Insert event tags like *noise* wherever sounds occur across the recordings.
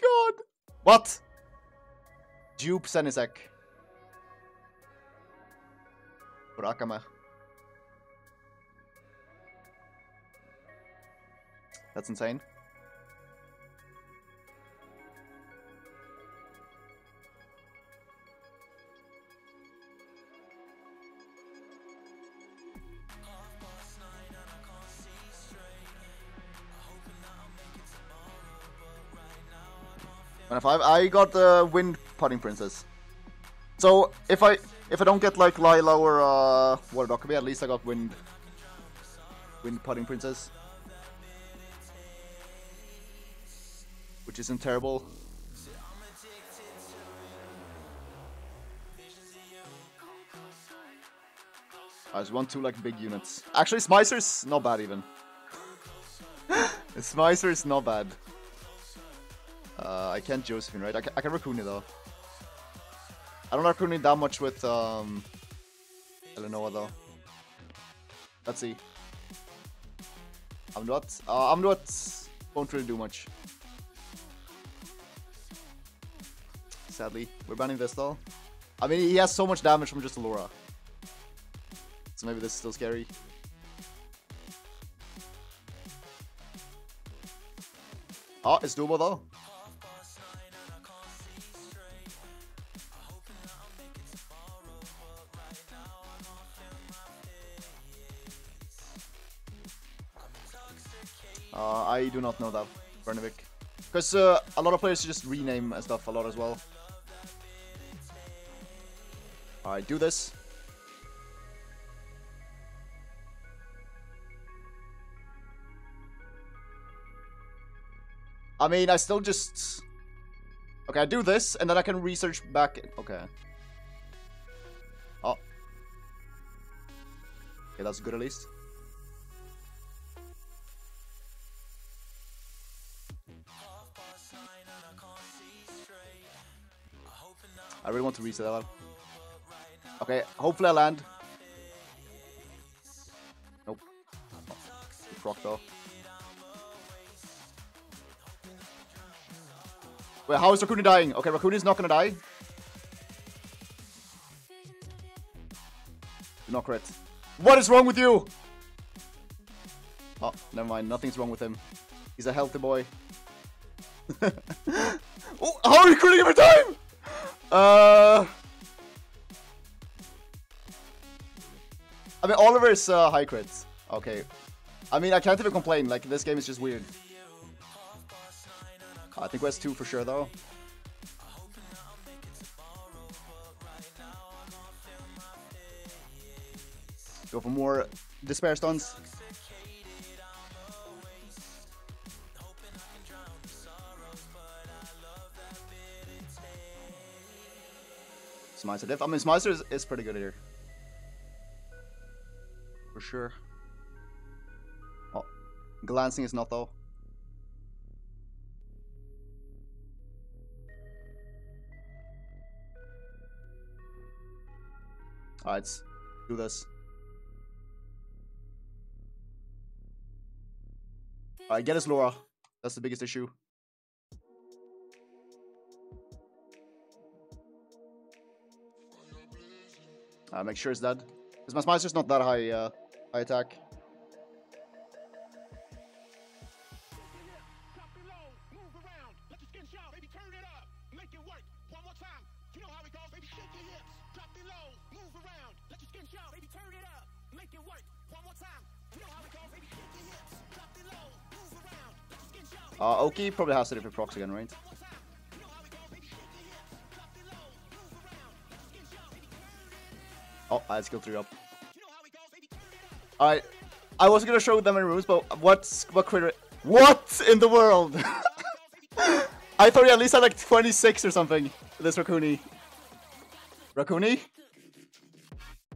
god! What? Dupe Senisek. Burakame. That's insane. One five. I got the wind Pudding Princess. So if I if I don't get like Lila or uh Water Dockerby, at least I got wind wind Pudding Princess. Which isn't terrible. I just want two like big units. Actually, Smicer's not bad even. *laughs* Smicer is not bad. Uh, I can't Josephine, right? I can, I can Rakuni though. I don't Rakuni that much with um, Eleanor though. Let's see. I'm not. Uh, I'm not. Won't really do much. Sadly, we're banning this though. I mean, he has so much damage from just Laura. So maybe this is still scary. Oh, it's doable though. Uh, I do not know that, Bernavik. Because uh, a lot of players just rename stuff a lot as well. Alright, do this. I mean, I still just... Okay, I do this, and then I can research back... Okay. Oh. Okay, that's good at least. I really want to reset that one. Okay, hopefully I land. Nope. Good proc though. Wait, how is Rakuni dying? Okay, Rakuni is not gonna die. Do not crit. What is wrong with you? Oh, never mind. Nothing's wrong with him. He's a healthy boy. *laughs* oh, how are you critting every time? Uh... I mean, Oliver's uh, high crits. Okay. I mean, I can't even complain. Like, this game is just weird. I think West 2 for sure, though. Go for more Despair Stuns. Diff. I mean, Smicer is, is pretty good here. For sure. Oh, glancing is not though. Alright, do this. Alright, get us Laura. That's the biggest issue. Uh, make sure it's dead. Because my Smicer's not that high, uh, high attack. Uh, Oki probably has to different procs again, right? I skill 3 up. Alright. I wasn't gonna show them in rooms, but what's what critter What in the world? *laughs* I thought he at least had like 26 or something. This Rakuni. Rakuni?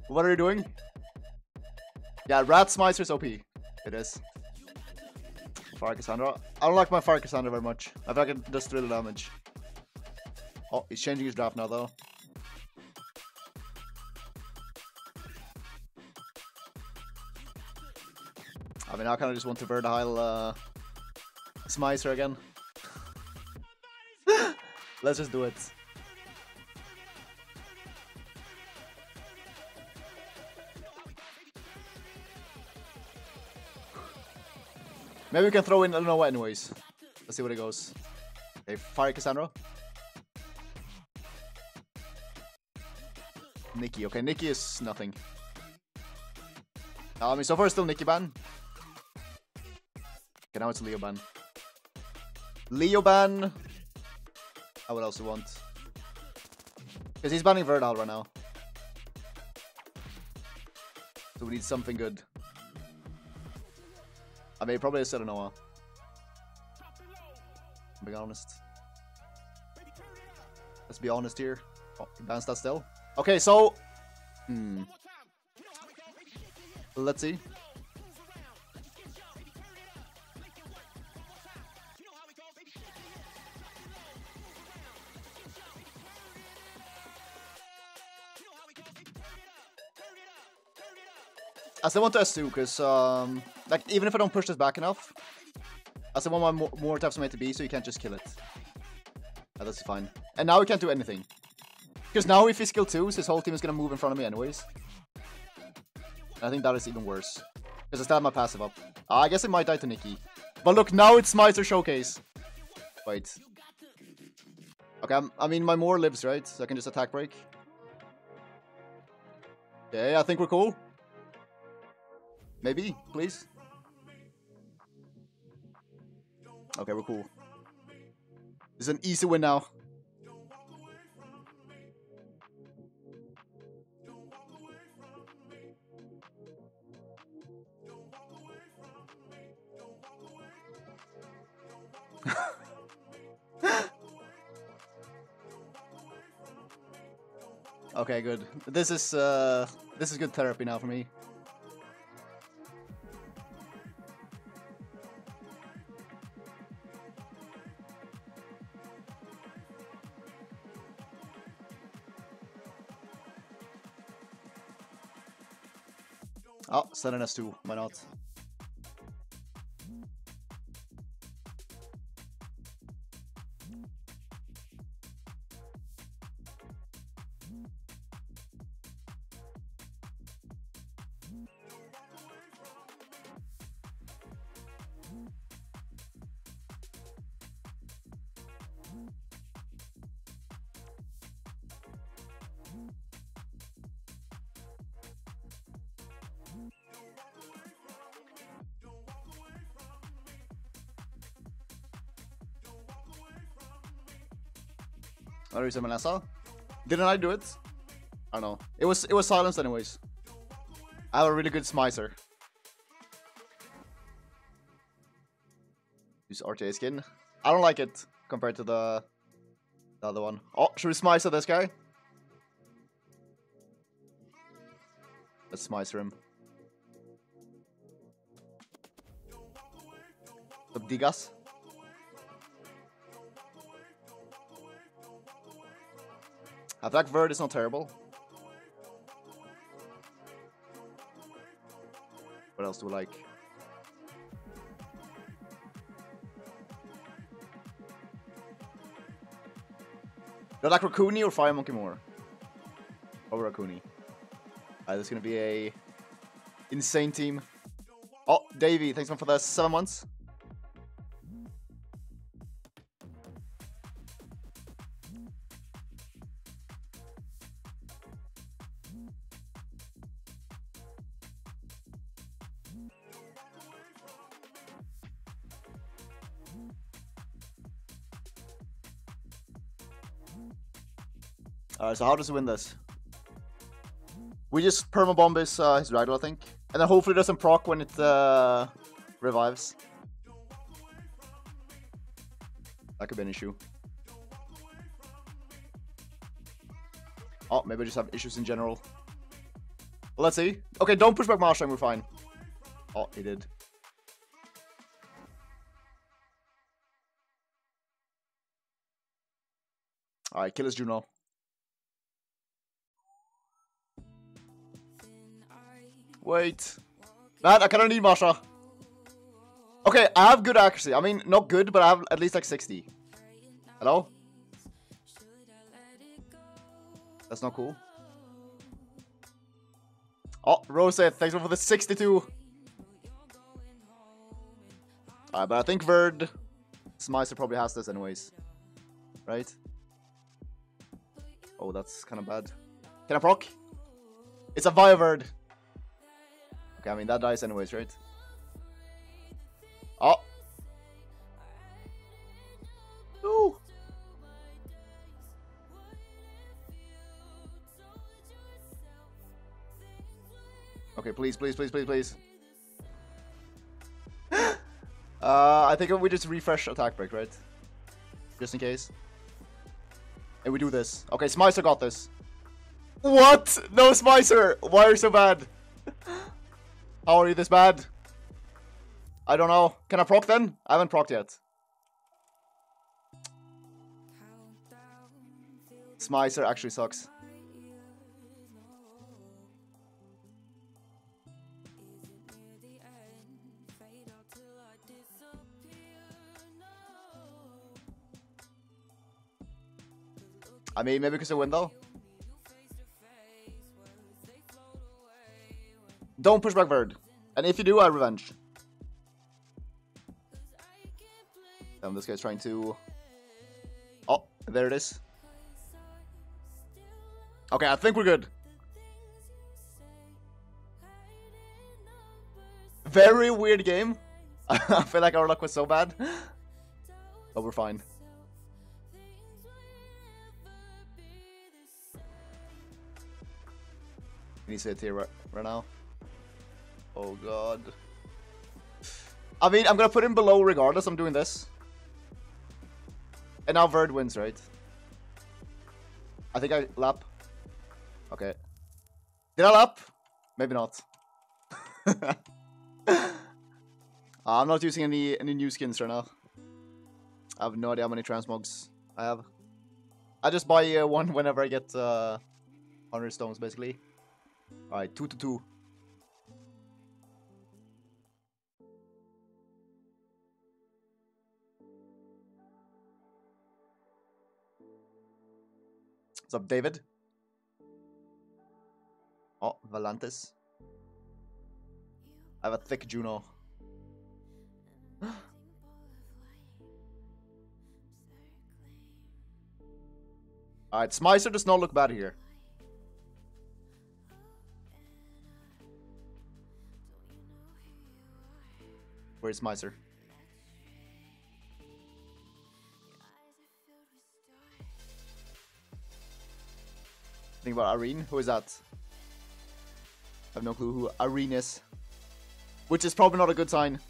What are you doing? Yeah, Rat Smicer's OP. It is. Fire Cassandra. I don't like my Fire Cassandra very much. I feel like it does little damage. Oh, he's changing his draft now though. Mean, I kind of just want to Verdehile uh, Smicer again. *laughs* Let's just do it. Maybe we can throw in Noah anyways. Let's see what it goes. Okay, fire Cassandra. Nikki. Okay, Nikki is nothing. I mean, so far still Nikki ban. Okay, now it's Leo ban. Leo ban. I would also want. Because he's banning Verdal right now. So we need something good. I mean, probably a Serenoa. Being honest. Let's be honest here. Oh, bans that still. Okay, so... Hmm. Let's see. I still want to S2 because, um, like, even if I don't push this back enough, I still want my more, more taps on to be so you can't just kill it. That's fine. And now we can't do anything. Because now if he skill 2s, his whole team is going to move in front of me anyways. I think that is even worse. Because I still have my passive up. Uh, I guess it might die to Nikki. But look, now it's Smiter Showcase. Wait. Okay, I'm, i mean, my more lives, right? So I can just attack break. Okay, I think we're cool. Maybe, please. Okay, we're cool. It's an easy win now. *laughs* okay, good. This is uh this is good therapy now for me. Sending us to why not? Or is it Manessa? Didn't I do it? I don't know. It was it was silenced anyways. I have a really good smiter. Use RTA skin. I don't like it compared to the, the other one. Oh, should we smite this guy? Let's smite him. The Digas. Attack Verd is not terrible. What else do we like? Do you like Rakuni or Fire Monkey more? Or Rakuni. Uh, this is gonna be a insane team. Oh, Davey, thanks man for the seven months. Alright, so how does he win this? We just permabomb his, uh, his Ragdoll, I think. And then hopefully it doesn't proc when it uh, revives. That could be an issue. Oh, maybe I just have issues in general. Well, let's see. Okay, don't push back Marshang, we're fine. Oh, he did. Alright, kill his Juno. Wait. Man, I kind of need Masha. Okay, I have good accuracy. I mean, not good, but I have at least like 60. Hello? That's not cool. Oh, Rose, thanks for the 62. Uh, but I think Verd Smicer probably has this anyways. Right? Oh, that's kind of bad. Can I proc? It's a Viverd. I mean, that dies anyways, right? Oh. Ooh. Okay, please, please, please, please, please. *gasps* uh, I think we just refresh attack break, right? Just in case. And we do this. Okay, Smicer got this. What? No Smicer! Why are you so bad? *laughs* How are you this bad? I don't know. Can I proc then? I haven't procced yet. Smicer actually sucks. I mean, maybe because I win though. Don't push back Verd. And if you do, I revenge. Damn, this guy's trying to... Oh, there it is. Okay, I think we're good. Very weird game. *laughs* I feel like our luck was so bad. *laughs* But we're fine. Can you sit here right, right now? Oh god. I mean, I'm gonna put him below regardless. I'm doing this. And now Verd wins, right? I think I lap. Okay. Did I lap? Maybe not. *laughs* I'm not using any any new skins right now. I have no idea how many transmogs I have. I just buy uh, one whenever I get uh, 100 stones, basically. Alright, 2 to 2. What's up, David? Oh, Valantis. I have a thick Juno. *gasps* Alright, Smicer does not look bad here. Where's Miser? Think about Irene. Who is that? I have no clue who Irene is. Which is probably not a good sign.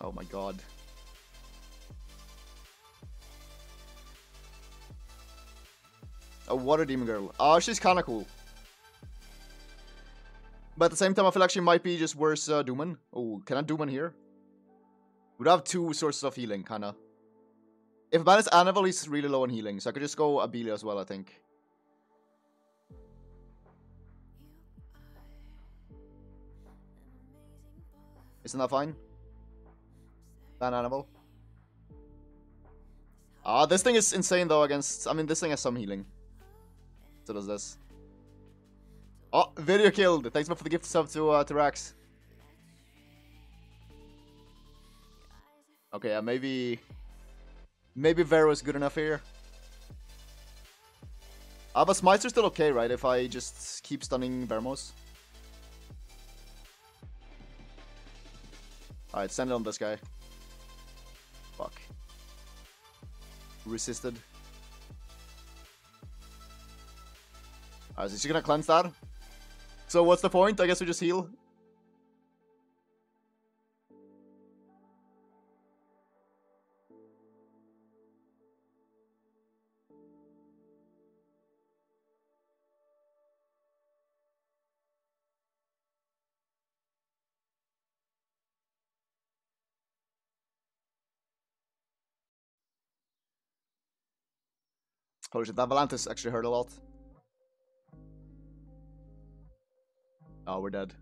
Oh my god. A water demon girl. Oh, she's kinda cool. But at the same time, I feel like she might be just worse uh, Dooman. Oh, can I Dooman here? Would have two sources of healing, kinda. If ban is Anvil, he's really low on healing, so I could just go Abelia as well, I think. Isn't that fine? Ban Anvil. Ah, this thing is insane though against... I mean, this thing has some healing. So does this. Oh, video killed. Thanks for the gift sub to uh, to Rax. Okay, yeah, maybe maybe Vero is good enough here. Ah, but Smite's still okay, right? If I just keep stunning Vermos. Alright, send it on this guy. Fuck. Resisted. Alright, is he gonna cleanse that? So what's the point? I guess we just heal. Holy shit, that Valantis actually hurt a lot. Oh, we're dead.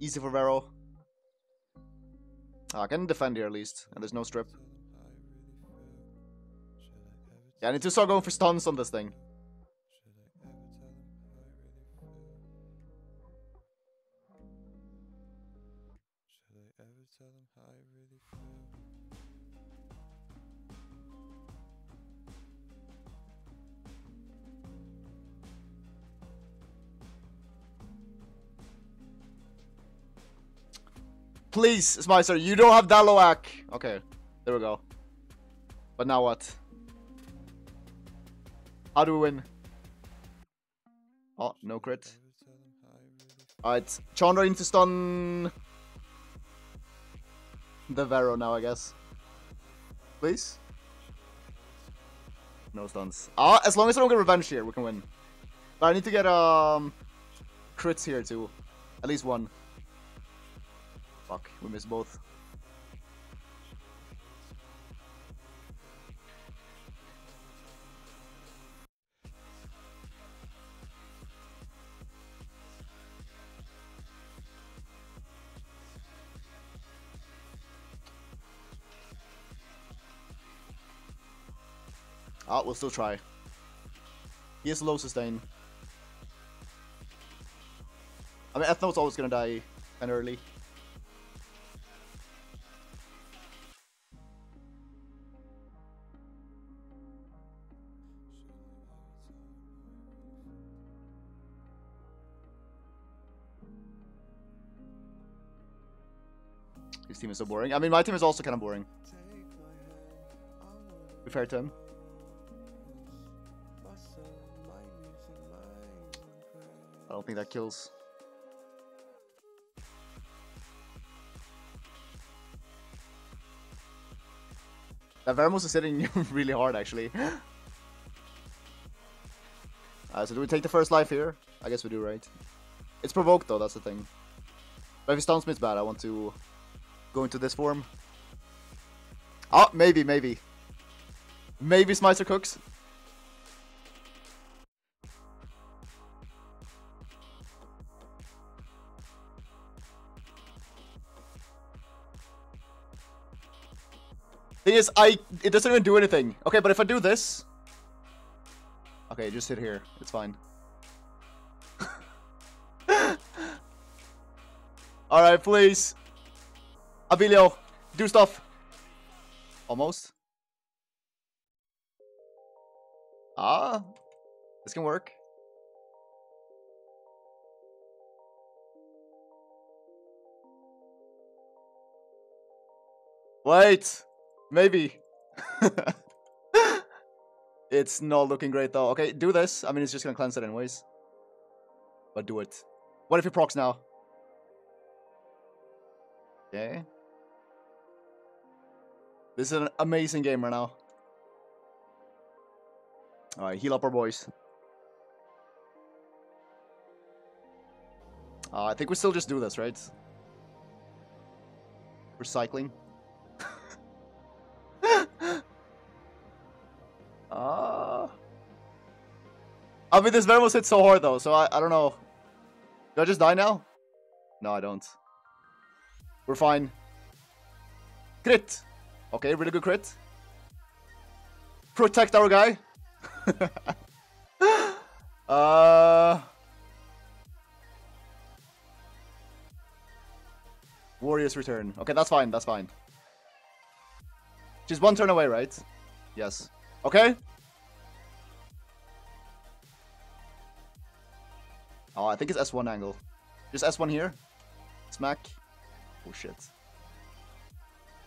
Easy for Vero. Oh, I can defend here at least, and there's no strip. Yeah, I need to start going for stuns on this thing. Please, Smicer, you don't have Daloak. Okay, there we go. But now what? How do we win? Oh, no crit. Alright, Chandra into stun the Vero now, I guess. Please? No stuns. Ah, as long as I don't get revenge here, we can win. But I need to get um crits here too. At least one. Fuck, we missed both. Ah, we'll still try. He has low sustain. I mean, Ethno's always gonna die of early. His team is so boring. I mean, my team is also kind of boring. Be fair to him. I don't think that kills. That Vermos is hitting *laughs* really hard, actually. *gasps* so do we take the first life here? I guess we do, right? It's provoked, though, that's the thing. But if he stuns me, it's bad. I want to go into this form. Oh, maybe, maybe. Maybe Smicer cooks. Thing is, I it doesn't even do anything. Okay, but if I do this... Okay, just sit here. It's fine. *laughs* Alright, please. Abilio, do stuff. Almost. Ah, this can work. Wait. Maybe. *laughs* it's not looking great though. Okay, do this. I mean, it's just gonna cleanse it anyways. But do it. What if he procs now? Okay. This is an amazing game right now. Alright, heal up our boys. Uh, I think we still just do this, right? Recycling. *laughs* Uh, I mean, this venom was hit so hard though, so I, I don't know. Do I just die now? No, I don't. We're fine. Crit! Okay, really good crit. Protect our guy. *laughs* uh... Warriors return. Okay, that's fine, that's fine. She's one turn away, right? Yes. Okay? Oh, I think it's S1 angle. Just S1 here. Smack. Oh shit.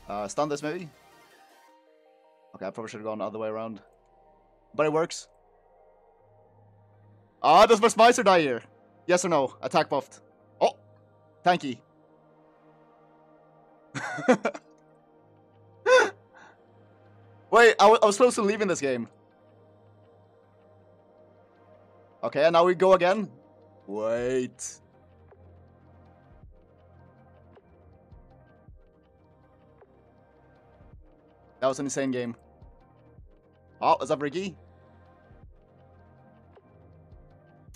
Uh, stun this maybe? Okay, I probably should have gone the other way around. But it works. Ah, does my Smicer die here? Yes or no? Attack buffed. Oh! Tanky. *laughs* Wait, I, I was close to leaving this game. Okay, and now we go again. Wait. That was an insane game. Oh, is that Briggy?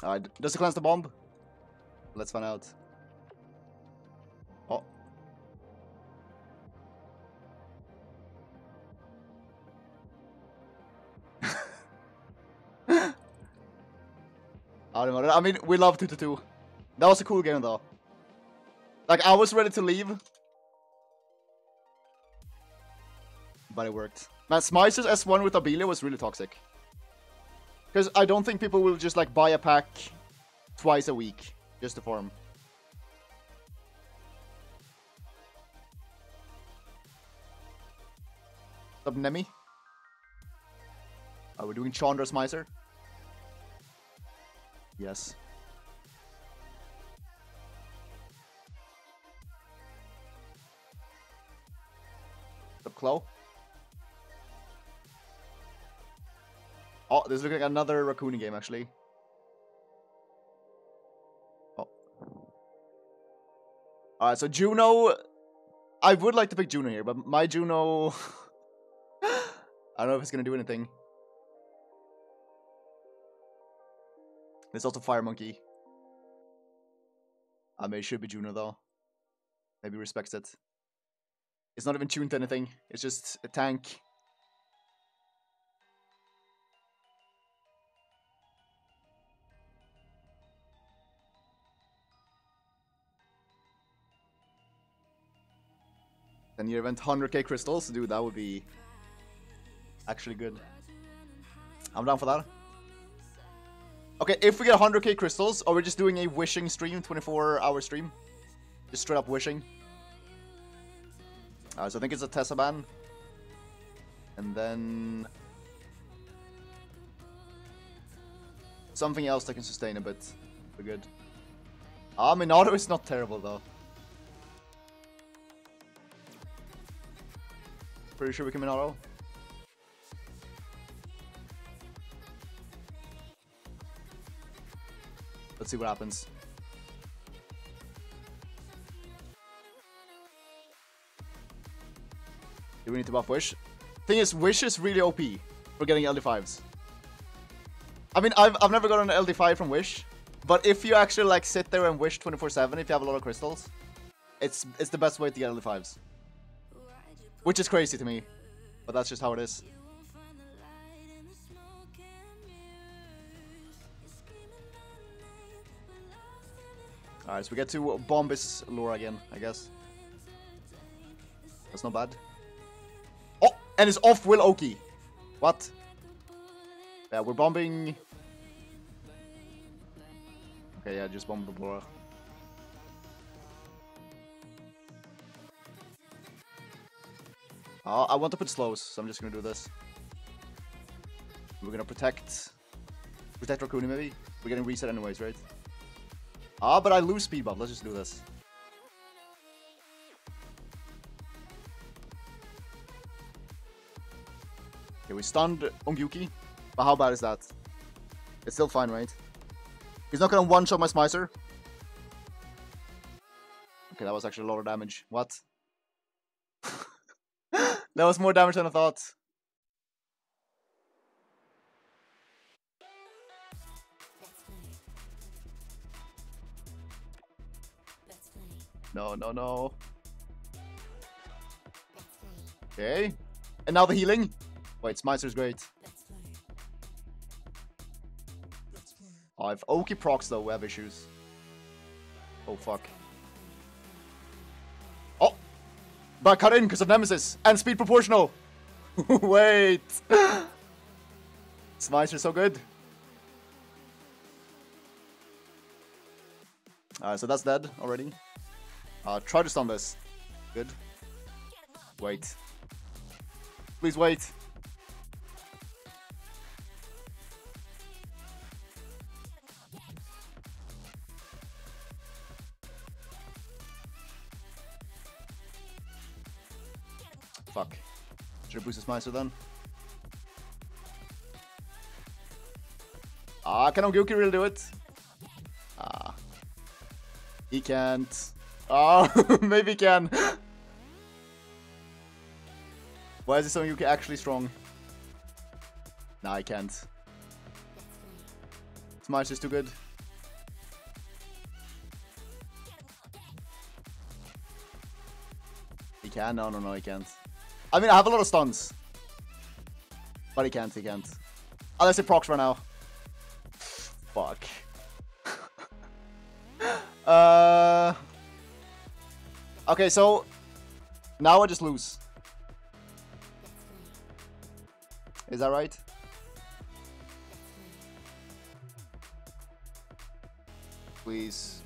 Alright, does he cleanse the bomb? Let's find out. Oh. *laughs* I don't know. I mean, we love 2 2 2. That was a cool game, though. Like, I was ready to leave But it worked. Man, Smicer's S1 with Abelia was really toxic. Because I don't think people will just like buy a pack twice a week just to farm. Up Nemi. Oh, Are we doing Chandra Smicer? Yes. Up Clo. Oh, this is looking like another Raccoon game, actually. Oh. Alright, so Juno... I would like to pick Juno here, but my Juno... *laughs* I don't know if it's gonna do anything. There's also Fire Monkey. I mean, it should be Juno, though. Maybe respects it. It's not even tuned to anything. It's just a tank. Then you event 100k crystals, dude, that would be actually good. I'm down for that. Okay, if we get 100k crystals, are we just doing a wishing stream, 24 hour stream? Just straight up wishing. Uh, so I think it's a Tessa ban. And then... Something else that can sustain a bit. We're good. Ah, Minato is not terrible though. Pretty sure we can win auto. Let's see what happens. Do we need to buff Wish? Thing is, Wish is really OP for getting LD5s. I mean, I've, I've never gotten an LD5 from Wish, but if you actually like sit there and wish 24-7 if you have a lot of crystals, it's it's the best way to get LD5s. Which is crazy to me, but that's just how it is. Alright, so we get to bomb this lure again, I guess. That's not bad. Oh, and it's off Will Oki. What? Yeah, we're bombing... Okay, yeah, just bomb the Laura. Uh, I want to put slows, so I'm just gonna do this. We're gonna protect... Protect Rakuni, maybe? We're getting reset anyways, right? Ah, but I lose speed buff. Let's just do this. Okay, we stunned Ongyuki. But how bad is that? It's still fine, right? He's not gonna one-shot my Smicer. Okay, that was actually a lot of damage. What? That was more damage than I thought. No, no, no. Okay. And now the healing. Wait, Smicer's great. Oh, if Oki procs though, we have issues. Oh, fuck. But cut in because of Nemesis and speed proportional. *laughs* Wait. *gasps* Smicer's so good. Alright, so that's dead already. Uh, try to stun this. Good. Wait. Please wait. Have boosted Smicer then. Ah, can Ongyuki really do it? Ah. He can't. Oh, *laughs* maybe he can. Why is this can actually strong? Nah, I can't. Smash is too good. He can? No, no, no, he can't. I mean, I have a lot of stuns. But he can't, he can't. Unless it procs right now. Fuck. *laughs* Uh. Okay, so now I just lose. Is that right? Please.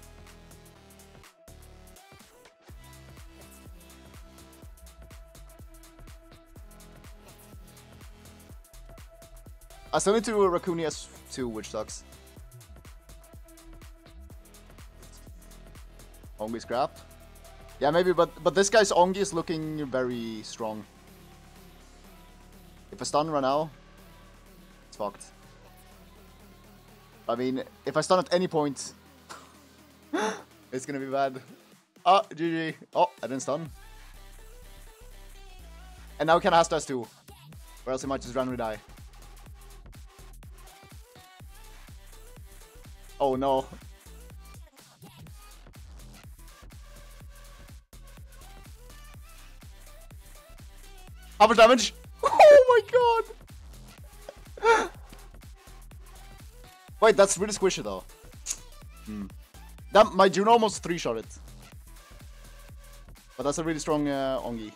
I still need to do a Raccoon S2, which sucks. Ongi scrap. Yeah, maybe, but but this guy's Ongi is looking very strong. If I stun right now, it's fucked. I mean, if I stun at any point, *laughs* it's gonna be bad. Ah, GG. Oh, I didn't stun. And now Ken has to S2. Or else he might just randomly die. Oh no. How much damage? Oh my god! Wait, that's really squishy though. Hmm. That my Juno almost three shot it. But that's a really strong uh, Ongi.